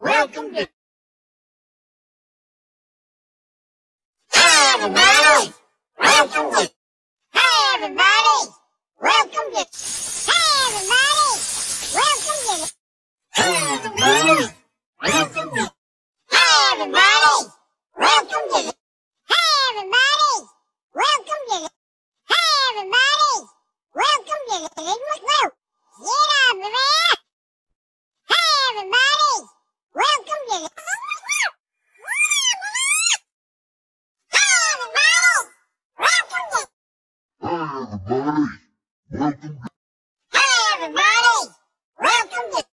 welcome to. Hi, everybody. Welcome to. Hi, everybody. Welcome to. Hi, everybody. Welcome to. Hi, everybody. Welcome to. Hi, kembali. Welcome